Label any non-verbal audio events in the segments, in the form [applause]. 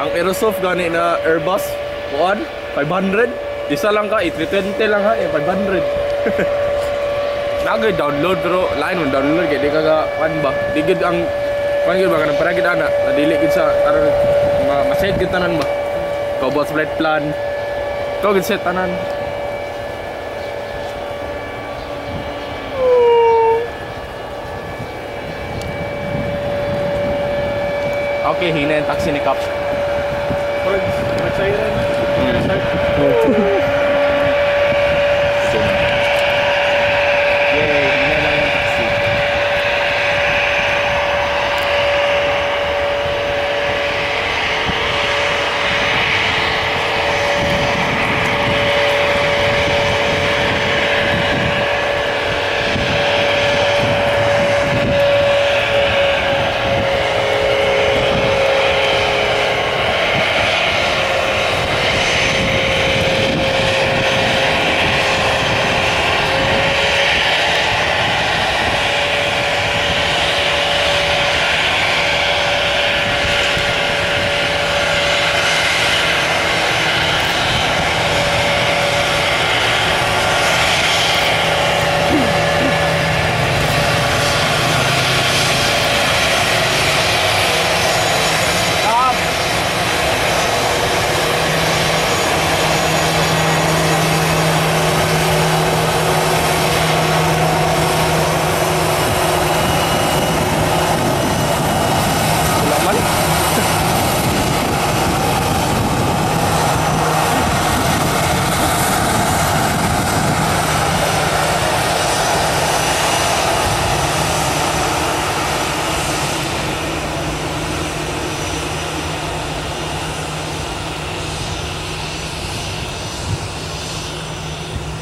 Ang Aerosoft gani na Airbus, kuan, 500. Isa lang ka, 320 lang ha, eh, 500. Nagay [laughs] download pero lain mo download kay di ka ga kan ba. Di gid ang kan gid ba kanang para gid ana. Nadili gid sa aron ma maset gid tanan ba. Kau buat flight plan. Kau gid set tanan. Okay, hina yung taxi ni Caps.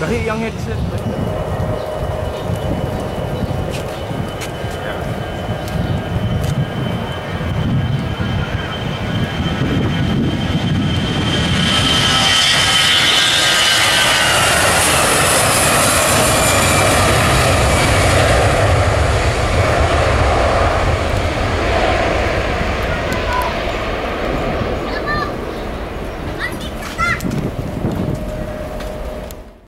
Dahil yung headset.